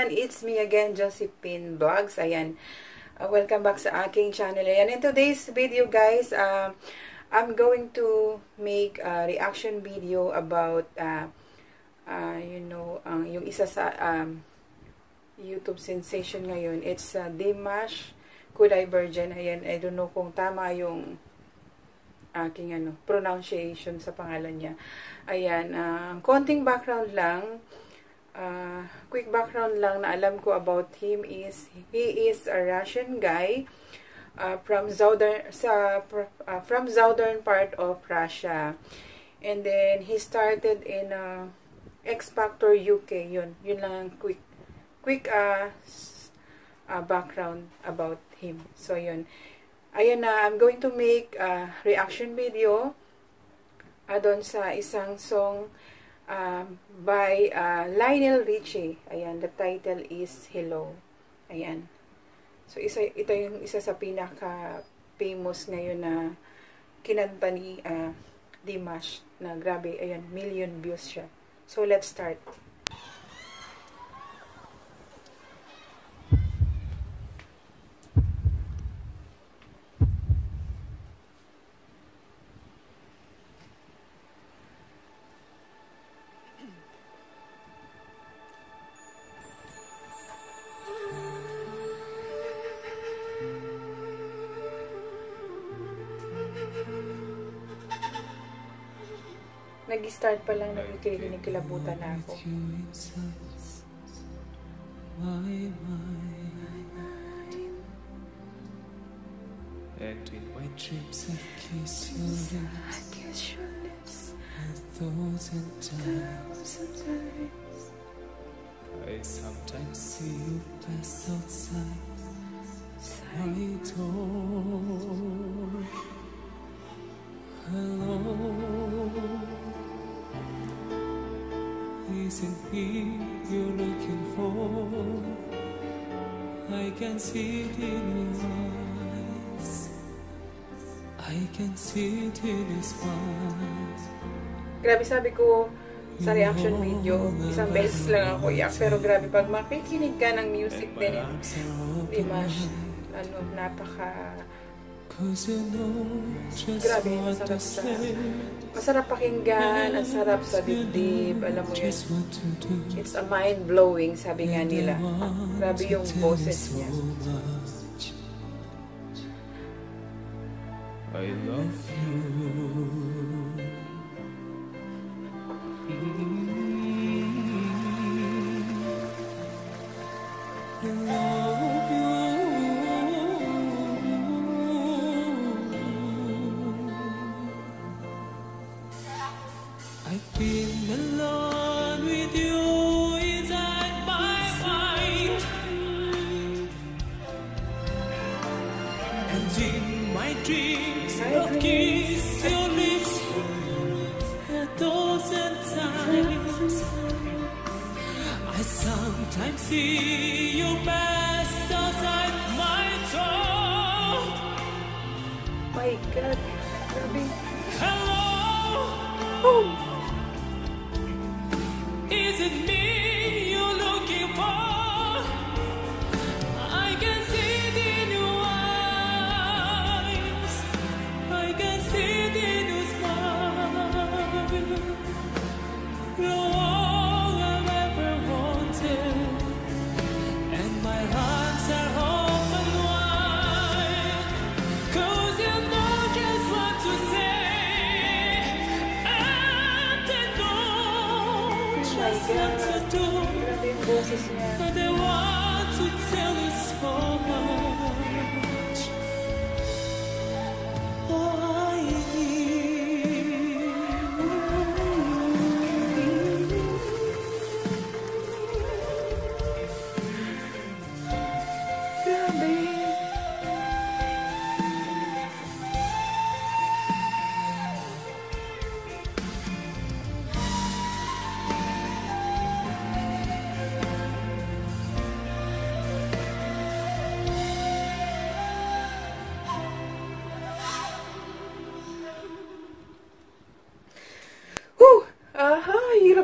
Ayan, it's me again, Josephine Vlogs. Ayan, uh, welcome back sa aking channel. Ayan, in today's video guys, uh, I'm going to make a reaction video about, uh, uh, you know, uh, yung isa sa um, YouTube sensation ngayon. It's uh, Dimash Kulay Virgin. Ayan, I don't know kung tama yung aking ano, pronunciation sa pangalan niya. Ayan, uh, konting background lang uh, quick background lang na alam ko about him is he is a Russian guy uh, from southern sa uh, from southern part of Russia. And then he started in uh, X Factor UK. Yun, yun lang ang quick quick uh, uh, background about him. So yun. Ayun na, I'm going to make a reaction video uh, doon sa isang song uh, by uh, Lionel Richie. Ayan, the title is Hello. Ayan. So, isa, ito yung isa sa pinaka-famous ngayon na kinanta ni uh, Dimash na grabe, ayan, million views siya. So, let's start. Nag-start pa lang, na ako. And in my dreams I kiss your lips, I kiss your lips a thousand times. I sometimes see you pass outside my door. Isn't he you're looking for? I can see it in your eyes. I can see it in his smile. Grabe sabi ko sa reaction video, isang beses lang ako iyak. Pero grabe, pag makikinig ka ng music din, Dimash, ano, napaka Grabe, masarap sa... Masarap pakinggan, ang sarap sa dibdib, alam mo yun. It's a mind-blowing, sabi nga nila. Grabe yung boses niya. I love you. My door. My God, Grabe. Hello. Oh. Boses niya. hirap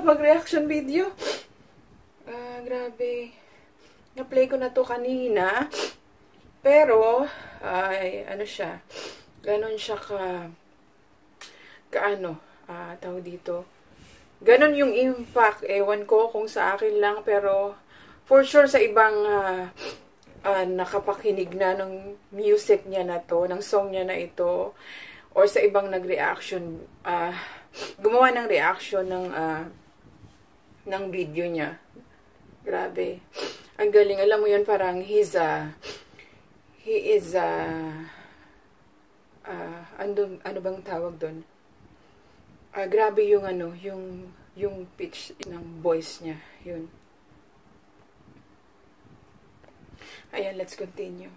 mag-reaction video. Ah, uh, grabe. na-play ko na to kanina. Pero, ay, ano siya, ganon siya ka, kaano, ah, tawag dito, ganon yung impact, ewan ko kung sa akin lang, pero, for sure sa ibang, uh, uh, nakapakinig na ng music niya na to, ng song niya na ito, or sa ibang nag-reaction, uh, gumawa ng reaction ng, uh, ng video niya. Grabe. Ang galing. Alam mo yun, parang he's a, he is a, uh, ano, ano bang tawag doon? Uh, grabe yung ano, yung, yung pitch ng voice niya. Yun. Ayan, let's continue.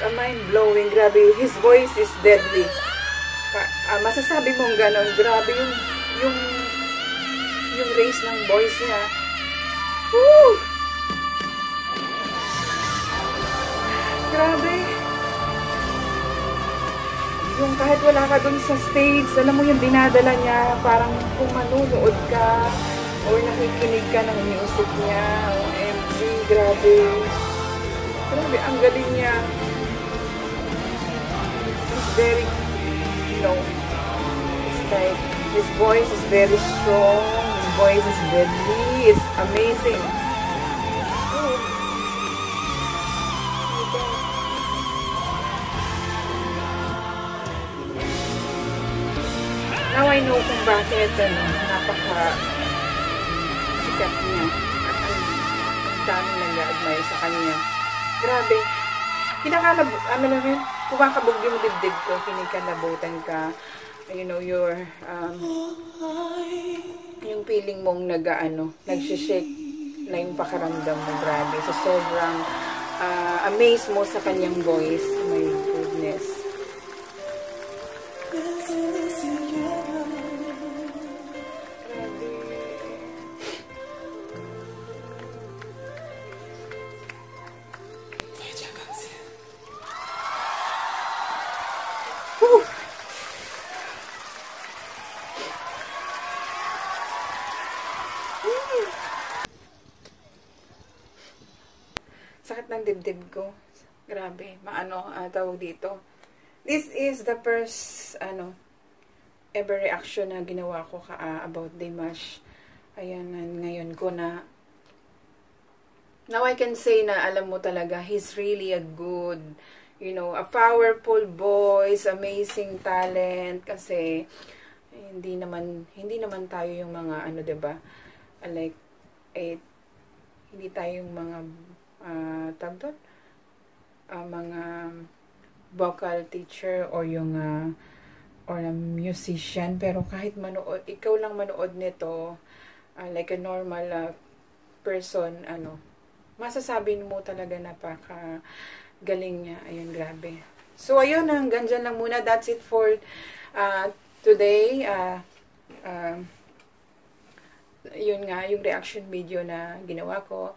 Uh, mind-blowing. Grabe. His voice is deadly. Pa, uh, masasabi mong ganon. Grabe yung, yung, yung race ng voice niya. Woo! Grabe. Yung kahit wala ka dun sa stage, alam mo yung dinadala niya, parang kung manunood ka, or nakikinig ka ng music niya, OMG, grabe. Grabe, ang galing niya. Very, you know, it's like, his voice is very strong, his voice is deadly, it's amazing. Now I know kung bakit, ano, napaka sikat niya. At ang, dami nag-admire sa kanya. Grabe. Kinakalab, ano lang yun, kumakabog yung dibdib ko, kinikalabutan ka, you know, your, um, yung feeling mong nag-ano, nagsishake na yung pakaramdam mo, grabe. So, sobrang uh, amazed mo sa kanyang voice. My sakit ng dibdib ko. Grabe, maano uh, tawag dito. This is the first, ano, ever reaction na ginawa ko ka, uh, about Dimash. Ayan, ngayon ko na, now I can say na alam mo talaga, he's really a good, you know, a powerful voice, amazing talent, kasi, hindi naman, hindi naman tayo yung mga, ano, ba diba, like, eh, hindi tayo yung mga uh, tawag doon, uh, mga vocal teacher or yung uh, or a musician. Pero kahit manood ikaw lang manood nito uh, like a normal uh, person ano masasabi mo talaga napaka galing niya. Ayun grabe. So ayun hanggang dyan lang muna. That's it for uh, today. Uh, uh, yun nga yung reaction video na ginawa ko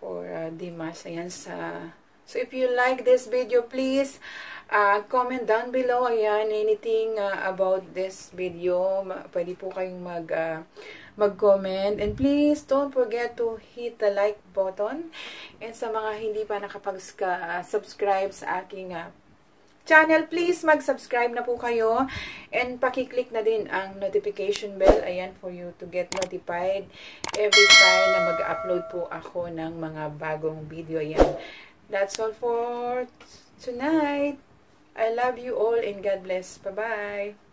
for uh, Dimas. Ayan sa... So, if you like this video, please uh, comment down below. Ayan, anything uh, about this video. Pwede po kayong mag... Uh, mag-comment. And please, don't forget to hit the like button. And sa mga hindi pa nakapag-subscribe sa aking uh, channel, please mag-subscribe na po kayo and pakiclick na din ang notification bell, ayan, for you to get notified every time na mag-upload po ako ng mga bagong video, ayan. That's all for tonight. I love you all and God bless. Bye-bye.